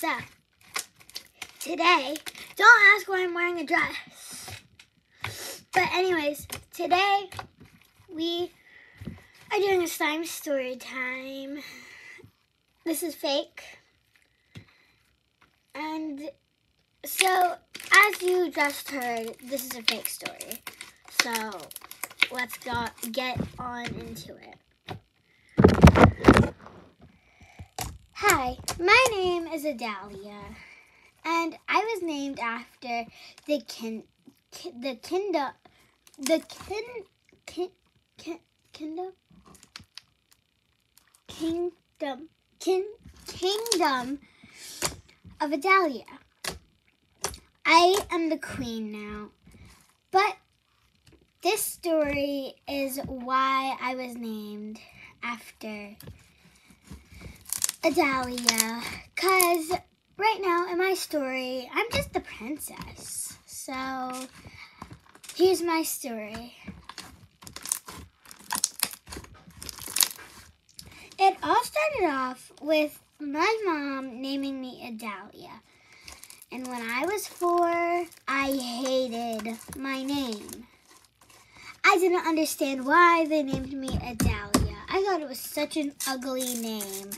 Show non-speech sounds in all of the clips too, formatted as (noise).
So, today, don't ask why I'm wearing a dress. But anyways, today we are doing a slime story time. This is fake. And so, as you just heard, this is a fake story. So, let's go get on into it. Hi, my name is Adalia, and I was named after the kin, kin the kingdom, the kin, kin, kin, kingdom, kingdom, kin, kingdom of Adalia. I am the queen now, but this story is why I was named after Adalia. Because right now in my story, I'm just the princess. So here's my story. It all started off with my mom naming me Adalia. And when I was four, I hated my name. I didn't understand why they named me Adalia. I thought it was such an ugly name.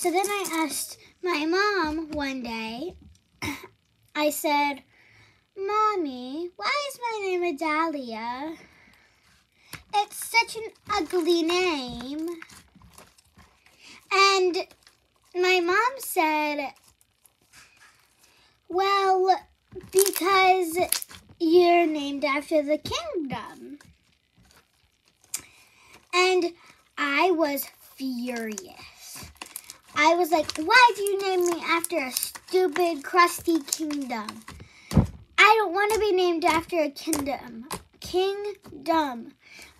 So then I asked my mom one day, (coughs) I said, Mommy, why is my name Adalia? It's such an ugly name. And my mom said, Well, because you're named after the kingdom. And I was furious. I was like, why do you name me after a stupid, crusty kingdom? I don't want to be named after a kingdom. Kingdom.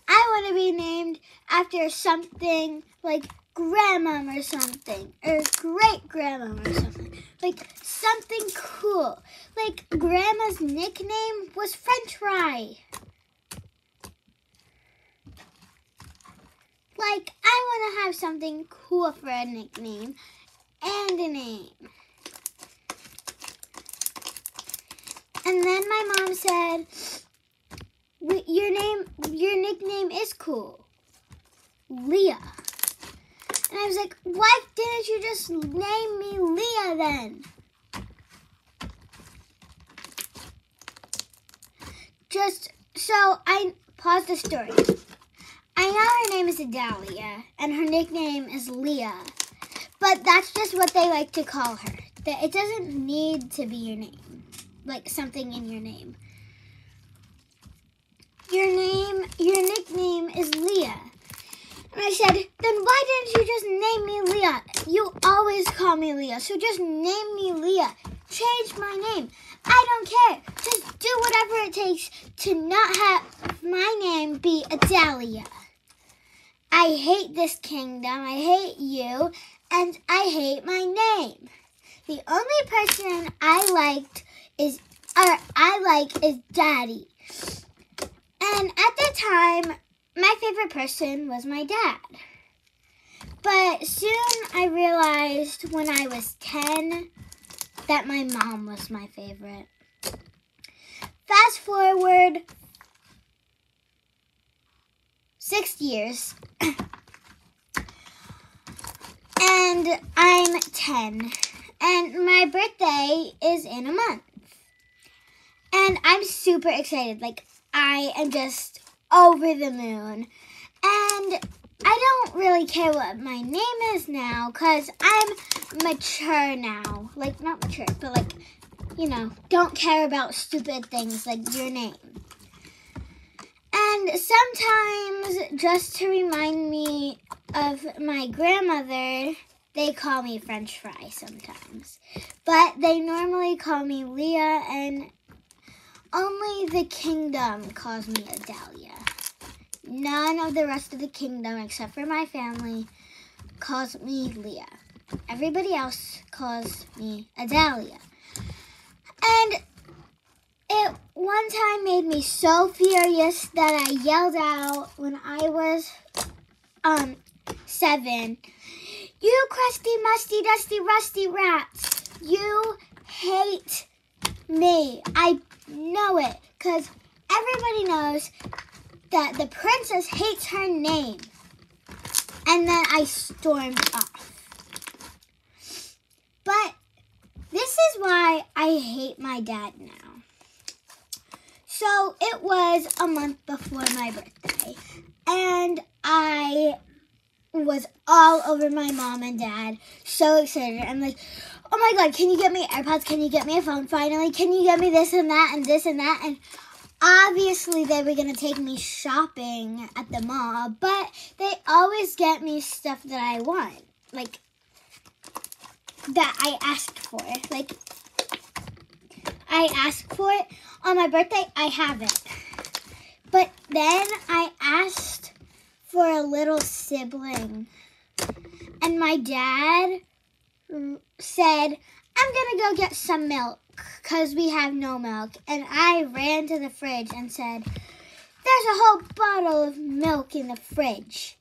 I want to be named after something like grandmom or something, or great grandmom or something. Like something cool. Like grandma's nickname was French fry. Like I want to have something cool for a nickname and a name. And then my mom said, "Your name, your nickname is cool, Leah." And I was like, why didn't you just name me Leah then? Just so I pause the story. I know her name is Adalia and her nickname is Leah, but that's just what they like to call her. It doesn't need to be your name, like something in your name. Your name, your nickname is Leah. And I said, then why didn't you just name me Leah? You always call me Leah, so just name me Leah. Change my name. I don't care. Just do whatever it takes to not have my name be Adalia. I hate this kingdom. I hate you. And I hate my name. The only person I liked is, or I like is Daddy. And at the time, my favorite person was my dad. But soon I realized when I was 10 that my mom was my favorite. Fast forward six years, (coughs) and I'm 10, and my birthday is in a month. And I'm super excited. Like, I am just over the moon. And I don't really care what my name is now because I'm mature now. Like, not mature, but like, you know, don't care about stupid things like your name. And sometimes, just to remind me of my grandmother, they call me French fry sometimes. But they normally call me Leah, and only the kingdom calls me Adalia. None of the rest of the kingdom, except for my family, calls me Leah. Everybody else calls me Adalia. And it one time made me so furious that I yelled out when I was um seven. You crusty, musty, dusty, rusty rats. You hate me. I know it because everybody knows that the princess hates her name. And then I stormed off. But this is why I hate my dad now. So it was a month before my birthday, and I was all over my mom and dad, so excited. I'm like, oh my god, can you get me AirPods? Can you get me a phone finally? Can you get me this and that and this and that? And obviously they were gonna take me shopping at the mall, but they always get me stuff that I want, like that I asked for. Like I asked for it on my birthday, I have it. But then I asked for a little sibling. And my dad said, I'm going to go get some milk because we have no milk. And I ran to the fridge and said, There's a whole bottle of milk in the fridge.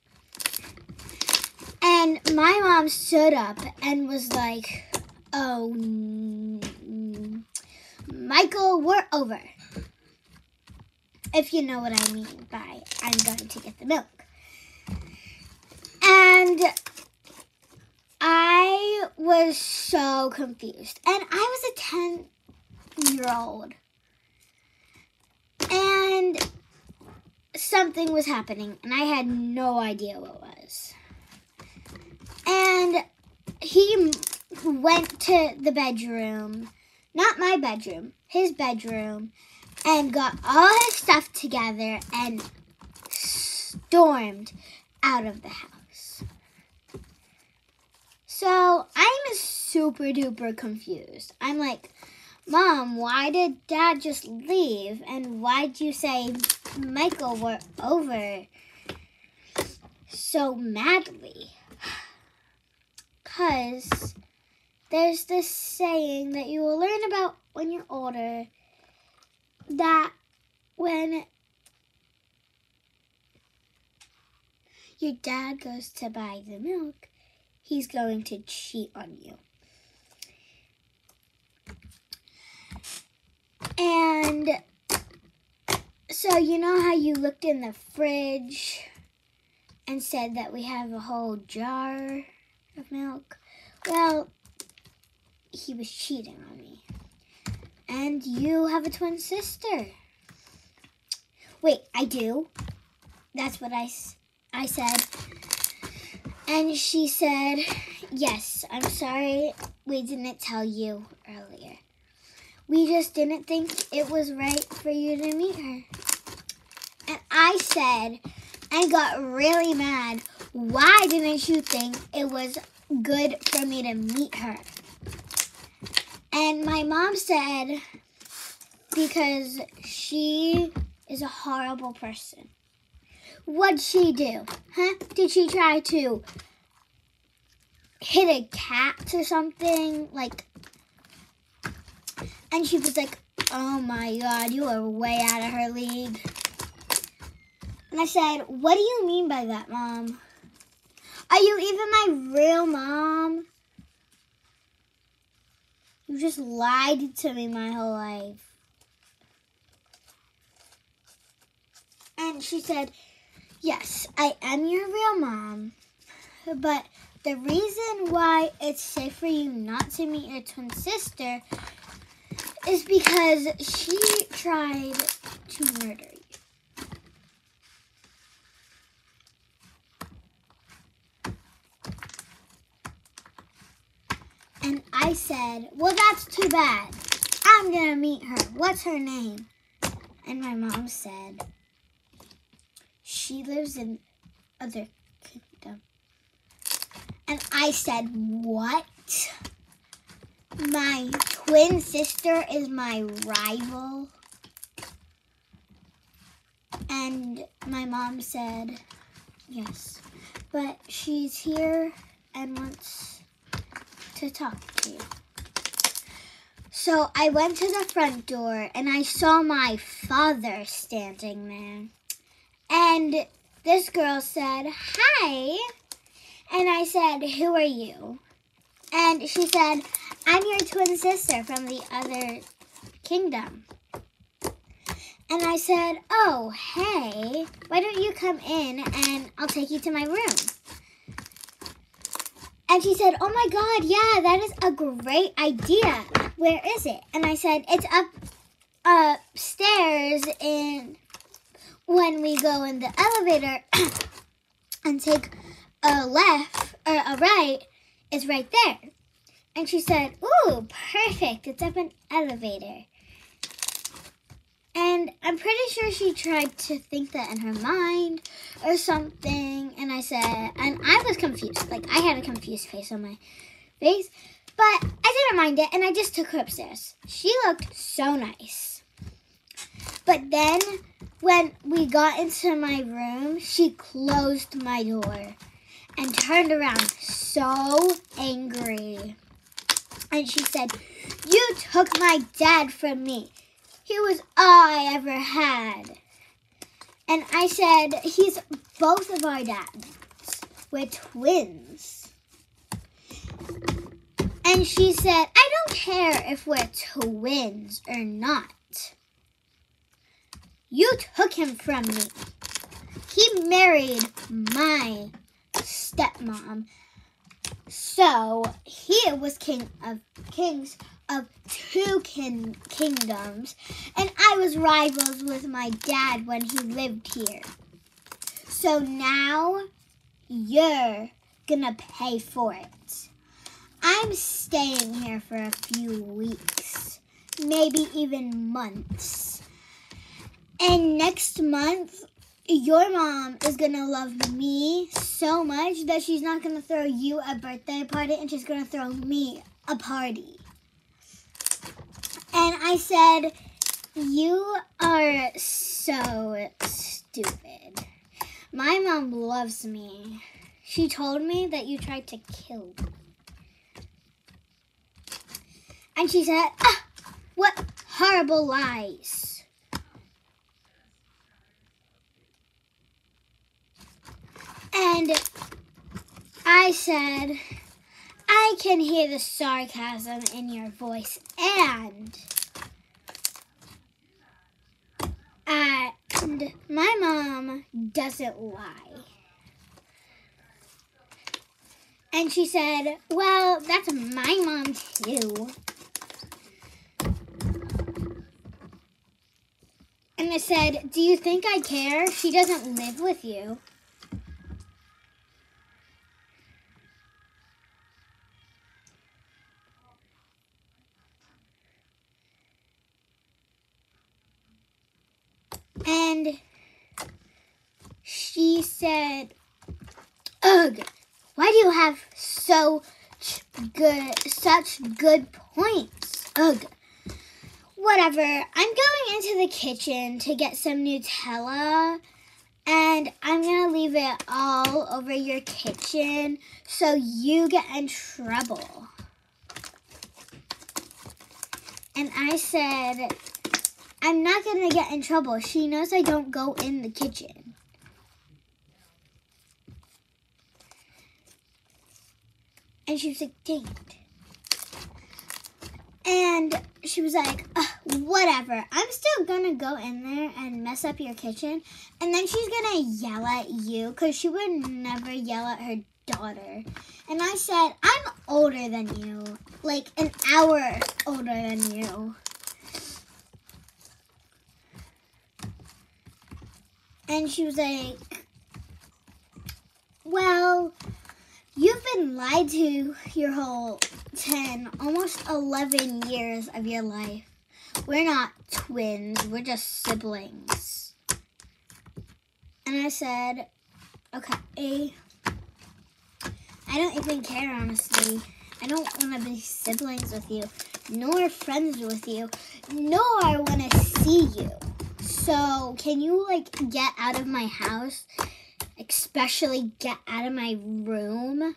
And my mom stood up and was like, Oh, Michael, we're over. If you know what I mean by I'm going to get the milk. And I was so confused. And I was a 10 year old. And something was happening, and I had no idea what it was. And he went to the bedroom not my bedroom, his bedroom, and got all his stuff together and stormed out of the house. So I'm super duper confused. I'm like, Mom, why did Dad just leave? And why'd you say Michael were over so madly? (sighs) Because there's this saying that you will learn about when you're older that when your dad goes to buy the milk, he's going to cheat on you. And so, you know how you looked in the fridge and said that we have a whole jar of milk? Well, he was cheating on me. And you have a twin sister. Wait, I do. That's what I, I said. And she said, Yes, I'm sorry we didn't tell you earlier. We just didn't think it was right for you to meet her. And I said, and got really mad, why didn't you think it was good for me to meet her? And my mom said, because she is a horrible person. What'd she do? Huh? Did she try to hit a cat or something? Like, and she was like, oh my god, you are way out of her league. And I said, what do you mean by that, Mom? Are you even my real mom? You just lied to me my whole life. And she said, Yes, I am your real mom. But the reason why it's safe for you not to meet your twin sister is because she tried to murder you. And I said, Well, that's too bad. I'm going to meet her. What's her name? And my mom said, She lives in other kingdom. And I said, What? My twin sister is my rival. And my mom said, Yes. But she's here and wants to talk to you. So I went to the front door and I saw my father standing there. And this girl said, Hi. And I said, Who are you? And she said, I'm your twin sister from the other kingdom. And I said, Oh, hey, why don't you come in and I'll take you to my room? And she said, Oh my God, yeah, that is a great idea. Where is it? And I said, It's up upstairs in when we go in the elevator (clears throat) and take a left or a right, it's right there. And she said, Ooh, perfect. It's up an elevator. And I'm pretty sure she tried to think that in her mind or something. And I said, and I was confused. Like, I had a confused face on my face. But I didn't mind it, and I just took her upstairs. She looked so nice. But then, when we got into my room, she closed my door and turned around so angry. And she said, You took my dad from me. He was all I ever had. And I said, He's both of our dads. We're twins. And she said, I don't care if we're twins or not. You took him from me. He married my stepmom. So he was king of kings of two kin- kingdoms, and I was rivals with my dad when he lived here. So now you're gonna pay for it. I'm staying here for a few weeks, maybe even months. And next month, your mom is gonna love me so much that she's not gonna throw you a birthday party and she's gonna throw me a party. And I said, You are so stupid. My mom loves me. She told me that you tried to kill me. And she said, ah, What horrible lies. And I said, I can hear the sarcasm in your voice and Uh, and my mom doesn't lie. And she said, Well, that's my mom too. And I said, Do you think I care? She doesn't live with you. And she said, Ugh, why do you have so good such good points? Ugh. Whatever. I'm going into the kitchen to get some Nutella. And I'm going to leave it all over your kitchen so you get in trouble. And I said, I'm not going to get in trouble. She knows I don't go in the kitchen. And she was like, dang it. And she was like, whatever. I'm still to go in there and mess up your kitchen. And then she's to yell at you because she would never yell at her daughter. And I said, I'm older than you. Like an hour older than you. And she was like, Well, you've been lied to your whole 10, almost 11 years of your life. We're not twins, we're just siblings. And I said, Okay. I don't even care, honestly. I don't want to be siblings with you, nor friends with you, nor I want to see you. So, can you like get out of my house? Especially get out of my room?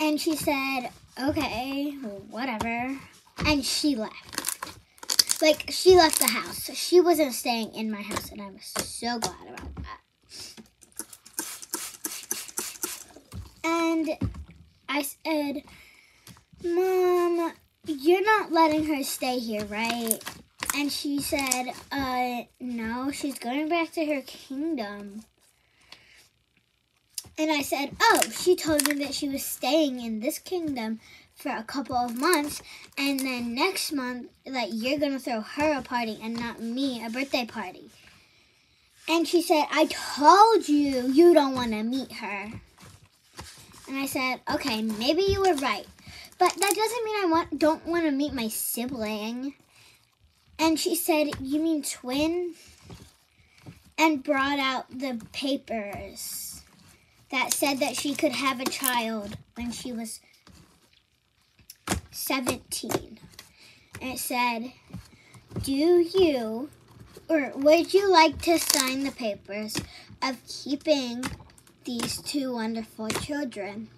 And she said, okay, whatever. And she left. Like, she left the house. She wasn't staying in my house, and I was so glad about that. And I said, Mom, you're not letting her stay here, right? And she said, uh, no, she's going back to her kingdom. And I said, oh, she told me that she was staying in this kingdom for a couple of months, and then next month, that you're gonna throw her a party and not me a birthday party. And she said, I told you you don't want to meet her. And I said, okay, maybe you were right. But that doesn't mean I want don't want to meet my sibling. And she said, you mean twin? And brought out the papers that said that she could have a child when she was 17. And it said, do you or would you like to sign the papers of keeping these two wonderful children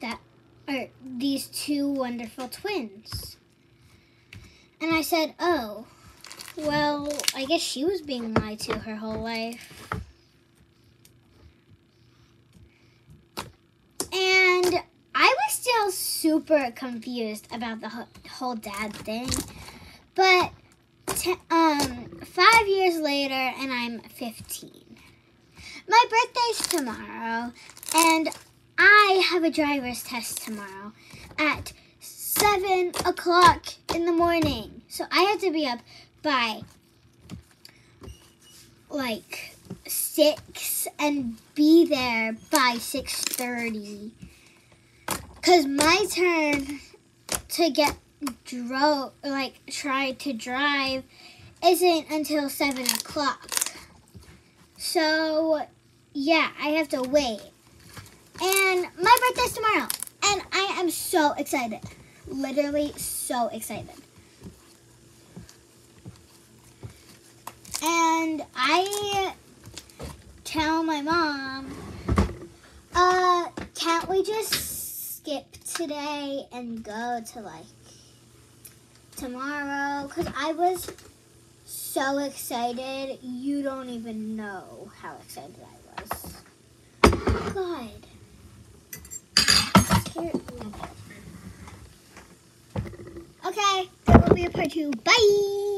that are these two wonderful twins? And I said, Oh, well, I guess she was being lied to her whole life. And I was still super confused about the whole dad thing. But um, five years later, and I'm 15. My birthday's tomorrow, and I have a driver's test tomorrow at 7 o'clock in the morning. So I have to be up by like 6 and be there by 6.30. Because my turn to get drove, like try to drive, isn't until seven o'clock. So, yeah, I have to wait. And my birthday's tomorrow, and I am so excited. Literally so excited. And I tell my mom, uh, can't we just skip today and go to like tomorrow because I was so excited. You don't even know how excited I was. God. Okay, there will be a part two. Bye!